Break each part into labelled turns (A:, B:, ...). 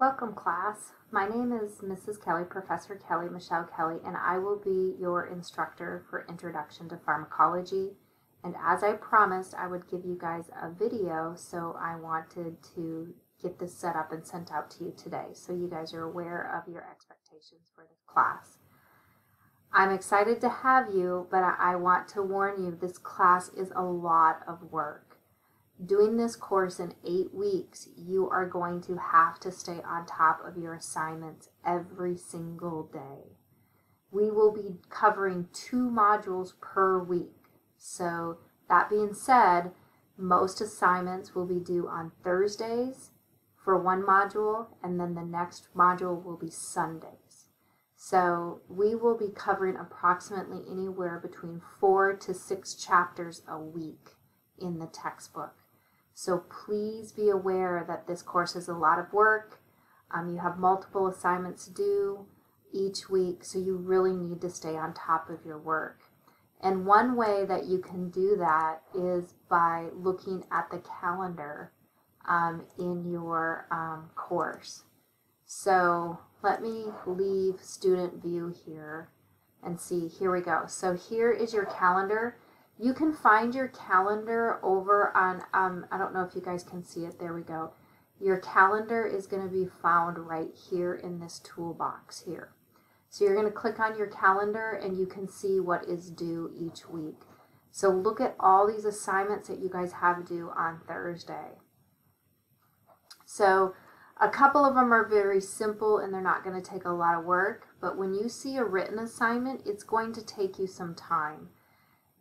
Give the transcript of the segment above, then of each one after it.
A: Welcome, class. My name is Mrs. Kelly, Professor Kelly, Michelle Kelly, and I will be your instructor for Introduction to Pharmacology. And as I promised, I would give you guys a video, so I wanted to get this set up and sent out to you today so you guys are aware of your expectations for this class. I'm excited to have you, but I want to warn you this class is a lot of work doing this course in eight weeks, you are going to have to stay on top of your assignments every single day. We will be covering two modules per week. So, that being said, most assignments will be due on Thursdays for one module, and then the next module will be Sundays. So, we will be covering approximately anywhere between four to six chapters a week in the textbook. So please be aware that this course is a lot of work. Um, you have multiple assignments due each week, so you really need to stay on top of your work. And one way that you can do that is by looking at the calendar um, in your um, course. So let me leave student view here and see. Here we go. So here is your calendar. You can find your calendar over on, um, I don't know if you guys can see it. There we go. Your calendar is going to be found right here in this toolbox here. So you're going to click on your calendar and you can see what is due each week. So look at all these assignments that you guys have due on Thursday. So a couple of them are very simple and they're not going to take a lot of work, but when you see a written assignment, it's going to take you some time.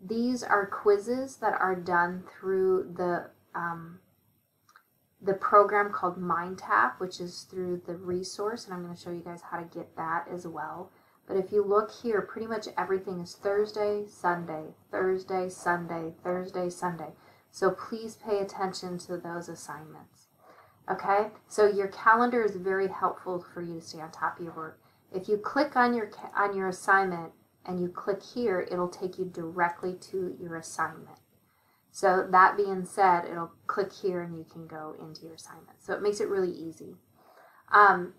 A: These are quizzes that are done through the um, the program called MindTap, which is through the resource, and I'm going to show you guys how to get that as well. But if you look here, pretty much everything is Thursday, Sunday, Thursday, Sunday, Thursday, Sunday. So please pay attention to those assignments. Okay, so your calendar is very helpful for you to stay on top of your work. If you click on your on your assignment, and you click here, it'll take you directly to your assignment. So that being said, it'll click here and you can go into your assignment. So it makes it really easy. Um,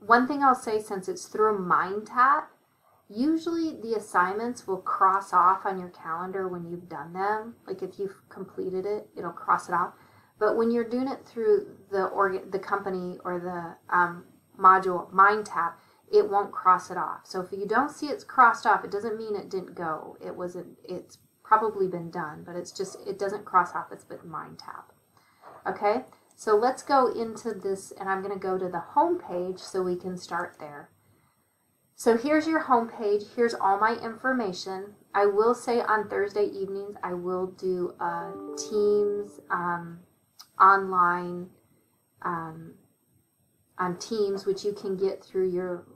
A: one thing I'll say since it's through MindTap, usually the assignments will cross off on your calendar when you've done them. Like if you've completed it, it'll cross it off. But when you're doing it through the organ, the company or the um, module MindTap, it won't cross it off. So if you don't see it's crossed off, it doesn't mean it didn't go. It wasn't, it's probably been done, but it's just, it doesn't cross off, it's been MindTap. Okay, so let's go into this, and I'm going to go to the home page so we can start there. So here's your home page. Here's all my information. I will say on Thursday evenings, I will do a Teams um, online um, on Teams, which you can get through your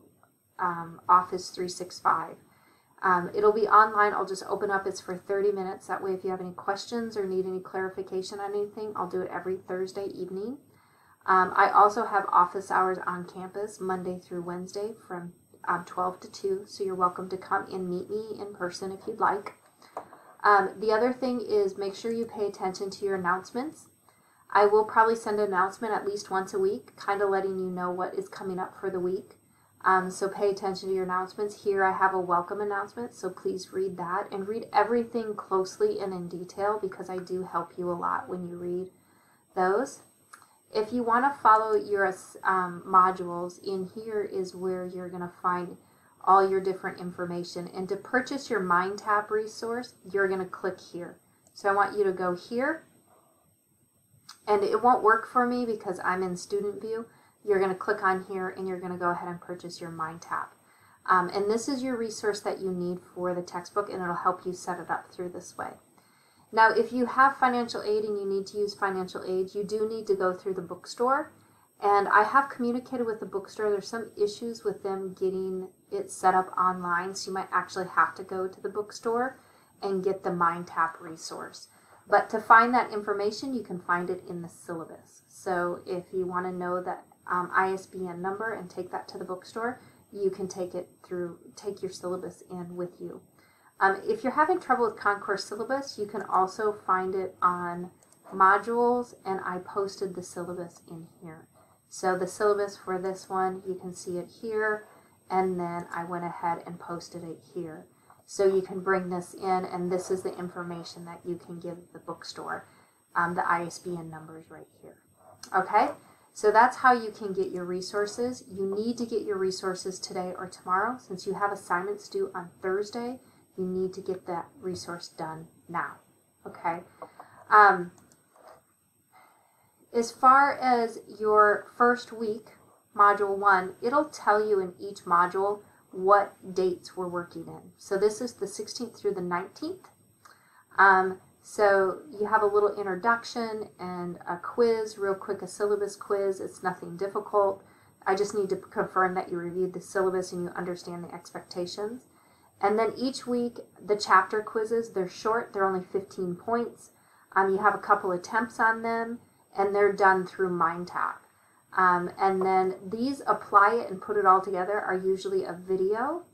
A: um, Office 365. Um, it'll be online. I'll just open up. It's for 30 minutes. That way, if you have any questions or need any clarification on anything, I'll do it every Thursday evening. Um, I also have office hours on campus Monday through Wednesday from um, 12 to 2. So you're welcome to come and meet me in person if you'd like. Um, the other thing is make sure you pay attention to your announcements. I will probably send an announcement at least once a week, kind of letting you know what is coming up for the week. Um, so pay attention to your announcements. Here I have a welcome announcement, so please read that and read everything closely and in detail because I do help you a lot when you read those. If you want to follow your um, modules, in here is where you're going to find all your different information. And to purchase your MindTap resource, you're going to click here. So I want you to go here. And it won't work for me because I'm in student view you're going to click on here and you're going to go ahead and purchase your MindTap. Um, and this is your resource that you need for the textbook and it'll help you set it up through this way. Now, if you have financial aid and you need to use financial aid, you do need to go through the bookstore. And I have communicated with the bookstore. There's some issues with them getting it set up online, so you might actually have to go to the bookstore and get the MindTap resource. But to find that information, you can find it in the syllabus. So if you want to know that um, ISBN number and take that to the bookstore, you can take it through, take your syllabus in with you. Um, if you're having trouble with Concourse syllabus, you can also find it on modules, and I posted the syllabus in here. So the syllabus for this one, you can see it here, and then I went ahead and posted it here. So you can bring this in, and this is the information that you can give the bookstore, um, the ISBN numbers right here. Okay, so that's how you can get your resources. You need to get your resources today or tomorrow. Since you have assignments due on Thursday, you need to get that resource done now. Okay. Um, as far as your first week, module one, it'll tell you in each module what dates we're working in. So this is the 16th through the 19th. Um, so you have a little introduction and a quiz, real quick, a syllabus quiz. It's nothing difficult. I just need to confirm that you reviewed the syllabus and you understand the expectations. And then each week, the chapter quizzes, they're short, they're only 15 points. Um, you have a couple attempts on them, and they're done through MindTap. Um, and then these apply it and put it all together are usually a video,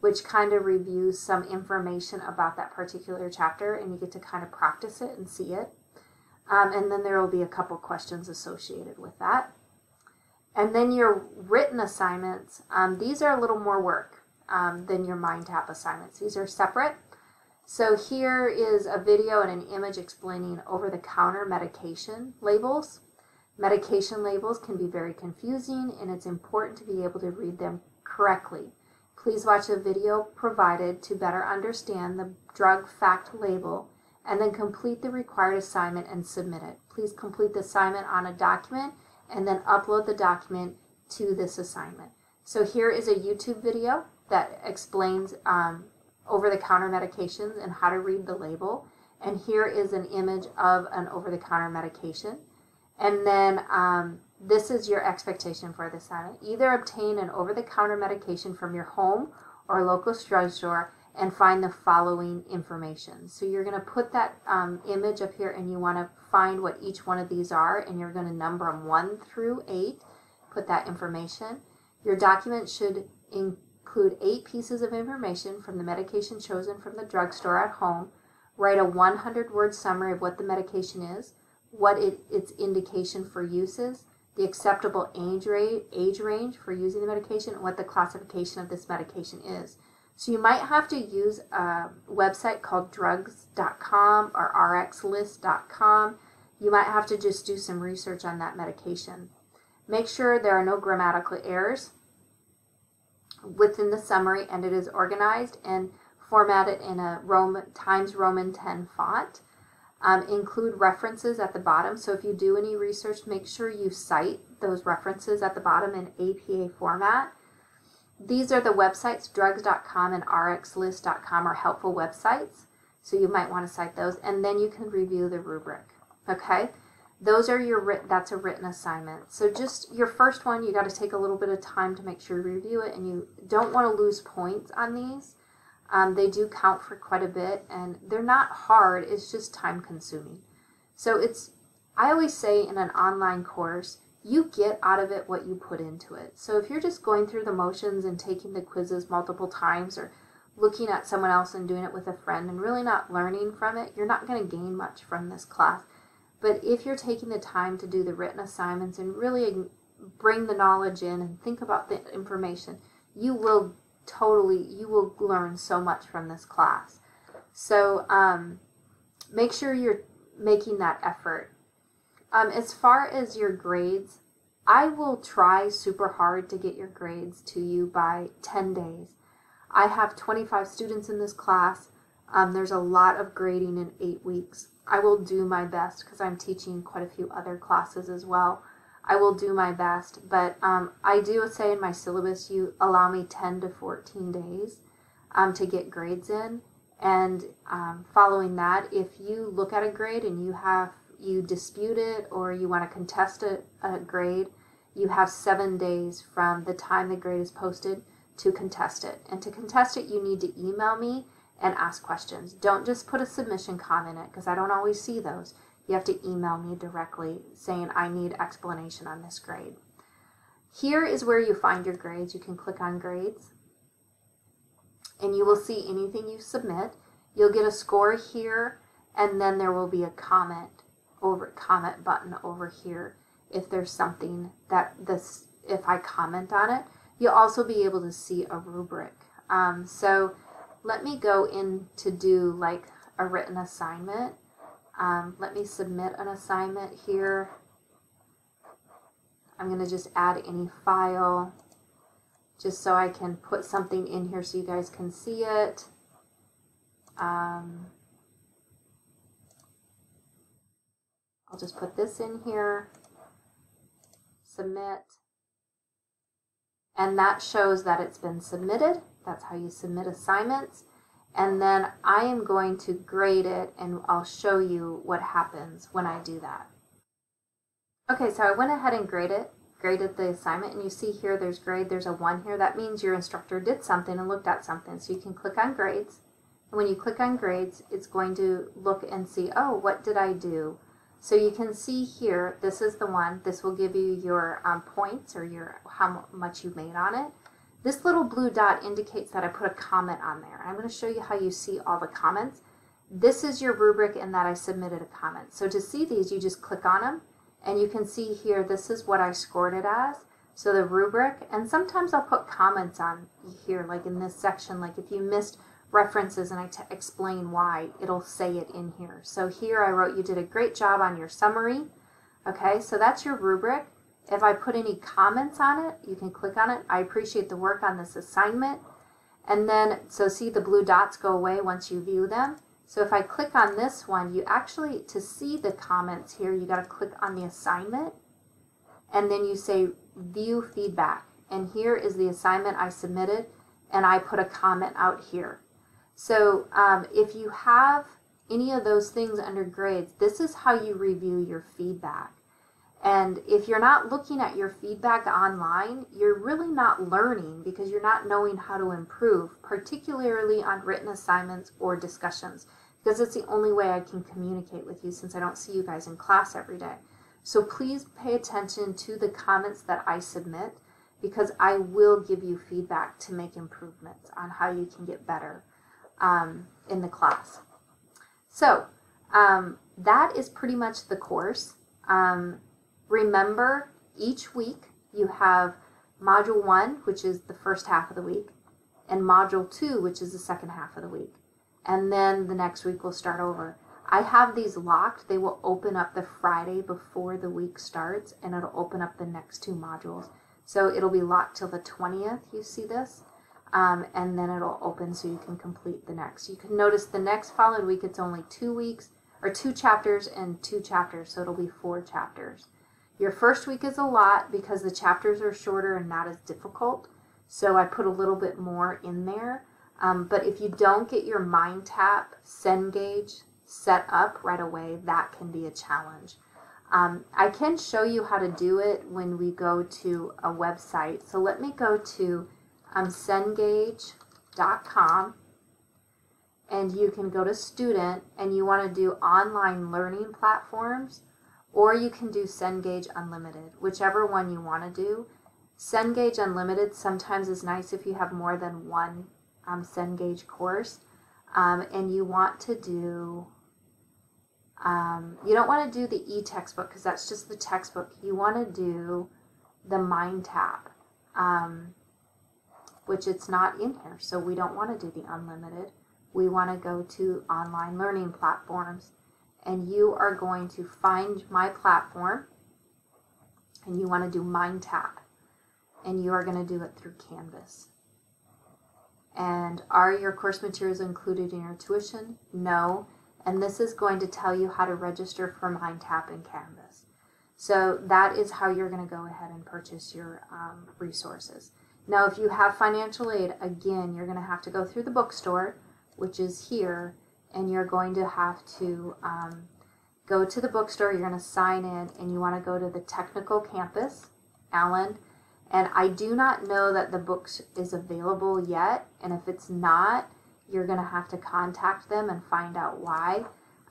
A: which kind of reviews some information about that particular chapter, and you get to kind of practice it and see it. Um, and then there will be a couple questions associated with that. And then your written assignments, um, these are a little more work um, than your MindTap assignments. These are separate. So here is a video and an image explaining over-the-counter medication labels. Medication labels can be very confusing and it's important to be able to read them correctly. Please watch the video provided to better understand the drug fact label and then complete the required assignment and submit it. Please complete the assignment on a document and then upload the document to this assignment. So here is a YouTube video that explains um, over-the-counter medications and how to read the label. And here is an image of an over-the-counter medication. And then um, this is your expectation for the assignment. Either obtain an over-the-counter medication from your home or local drugstore and find the following information. So you're going to put that um, image up here and you want to find what each one of these are and you're going to number them 1 through 8. Put that information. Your document should include eight pieces of information from the medication chosen from the drugstore at home. Write a 100 word summary of what the medication is, what it, its indication for use is, the acceptable age, rate, age range for using the medication, and what the classification of this medication is. So you might have to use a website called drugs.com or rxlist.com. You might have to just do some research on that medication. Make sure there are no grammatical errors within the summary and it is organized and formatted in a Roman, Times Roman 10 font. Um, include references at the bottom. So if you do any research, make sure you cite those references at the bottom in APA format. These are the websites, drugs.com and rxlist.com are helpful websites. So you might want to cite those and then you can review the rubric. Okay, those are your that's a written assignment. So just your first one, you got to take a little bit of time to make sure you review it and you don't want to lose points on these. Um, they do count for quite a bit and they're not hard, it's just time consuming. So it's, I always say in an online course, you get out of it what you put into it. So if you're just going through the motions and taking the quizzes multiple times or looking at someone else and doing it with a friend and really not learning from it, you're not going to gain much from this class. But if you're taking the time to do the written assignments and really bring the knowledge in and think about the information, you will totally, you will learn so much from this class. So um, make sure you're making that effort. Um, as far as your grades, I will try super hard to get your grades to you by 10 days. I have 25 students in this class. Um, there's a lot of grading in eight weeks. I will do my best because I'm teaching quite a few other classes as well. I will do my best, but um, I do say in my syllabus you allow me 10 to 14 days um, to get grades in. And um, following that, if you look at a grade and you have you dispute it or you want to contest a, a grade, you have seven days from the time the grade is posted to contest it. And to contest it, you need to email me and ask questions. Don't just put a submission comment in it because I don't always see those you have to email me directly saying I need explanation on this grade. Here is where you find your grades. You can click on grades and you will see anything you submit. You'll get a score here and then there will be a comment over comment button over here if there's something that this, if I comment on it. You'll also be able to see a rubric. Um, so let me go in to do like a written assignment. Um, let me submit an assignment here. I'm going to just add any file just so I can put something in here so you guys can see it. Um, I'll just put this in here, submit, and that shows that it's been submitted. That's how you submit assignments. And then I am going to grade it and I'll show you what happens when I do that. Okay, so I went ahead and graded it graded the assignment and you see here there's grade, there's a one here. That means your instructor did something and looked at something. So you can click on grades. And when you click on grades, it's going to look and see, oh, what did I do? So you can see here, this is the one. This will give you your um, points or your how much you made on it. This little blue dot indicates that I put a comment on there. I'm going to show you how you see all the comments. This is your rubric and that I submitted a comment. So to see these, you just click on them and you can see here, this is what I scored it as. So the rubric, and sometimes I'll put comments on here, like in this section, like if you missed references and I explain why, it'll say it in here. So here I wrote, you did a great job on your summary. Okay, so that's your rubric. If I put any comments on it, you can click on it. I appreciate the work on this assignment. And then, so see the blue dots go away once you view them. So if I click on this one, you actually, to see the comments here, you got to click on the assignment. And then you say view feedback. And here is the assignment I submitted. And I put a comment out here. So um, if you have any of those things under grades, this is how you review your feedback. And if you're not looking at your feedback online, you're really not learning because you're not knowing how to improve, particularly on written assignments or discussions, because it's the only way I can communicate with you since I don't see you guys in class every day. So please pay attention to the comments that I submit because I will give you feedback to make improvements on how you can get better um, in the class. So um, that is pretty much the course. Um, remember, each week you have Module 1, which is the first half of the week, and Module 2, which is the second half of the week. And then the next week we'll start over. I have these locked. They will open up the Friday before the week starts, and it'll open up the next two modules. So it'll be locked till the 20th. You see this? um, and then it'll open so you can complete the next. You can notice the next following week it's only two weeks or two chapters and two chapters, so it'll be four chapters. Your first week is a lot because the chapters are shorter and not as difficult, so I put a little bit more in there. Um, but if you don't get your mind MindTap Cengage set up right away, that can be a challenge. Um, I can show you how to do it when we go to a website. So let me go to um, cengage.com and you can go to student and you want to do online learning platforms or you can do Cengage Unlimited, whichever one you want to do. Cengage Unlimited sometimes is nice if you have more than one um, Cengage course um, and you want to do, um, you don't want to do the e-textbook because that's just the textbook. You want to do the MindTap. Um, which it's not in here. So we don't want to do the unlimited. We want to go to online learning platforms and you are going to find my platform and you want to do MindTap and you are going to do it through Canvas. And are your course materials included in your tuition? No. And this is going to tell you how to register for MindTap in Canvas. So that is how you're going to go ahead and purchase your um, resources. Now, if you have financial aid, again, you're going to have to go through the bookstore, which is here, and you're going to have to um, go to the bookstore. You're going to sign in, and you want to go to the technical campus, Allen. And I do not know that the book is available yet. And if it's not, you're going to have to contact them and find out why.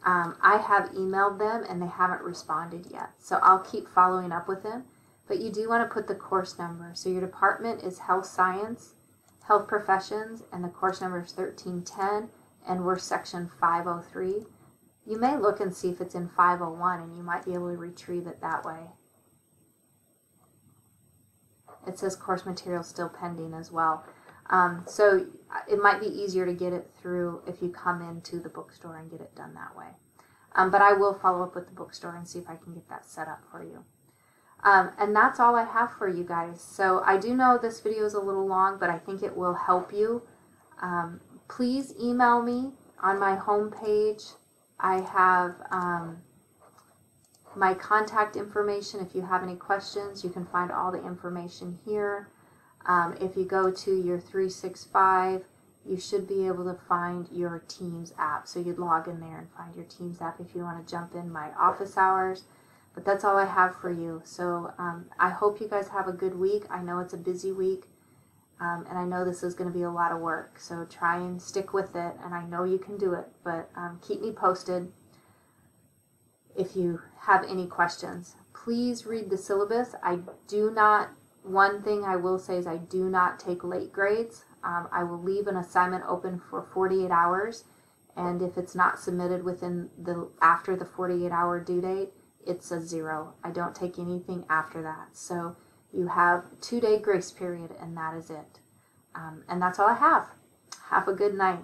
A: Um, I have emailed them and they haven't responded yet. So I'll keep following up with them but you do want to put the course number. So your department is health science, health professions, and the course number is 1310, and we're section 503. You may look and see if it's in 501, and you might be able to retrieve it that way. it says course material still pending as well. Um, so uh, it might be easier to get it through if you come into the bookstore and get it done that way. Um, but I will follow up with the bookstore and see if I can get that set up for you. Um, and that's all I have for you guys. So I do know this video is a little long, but I think it will help you. Um, please email me on my homepage. I have um, my contact information. If you have any questions, you can find all the information here. Um, if you go to your 365, you should be able to find your Teams app. So you'd log in there and find your Teams app if you want to jump in my office hours. But that's all I have for you. So um, I hope you guys have a good week. I know it's a busy week. Um, and I know this is going to be a lot of work. So try and stick with it. And I know you can do it. But um, keep me posted if you have any questions. Please read the syllabus. I do not, one thing I will say is I do not take late grades. Um, I will leave an assignment open for 48 hours. And if it's not submitted within the after the 48 hour due date, it's a zero. I don't take anything after that. So you have two day grace period, and that is it. Um, and that's all I have. Have a good night.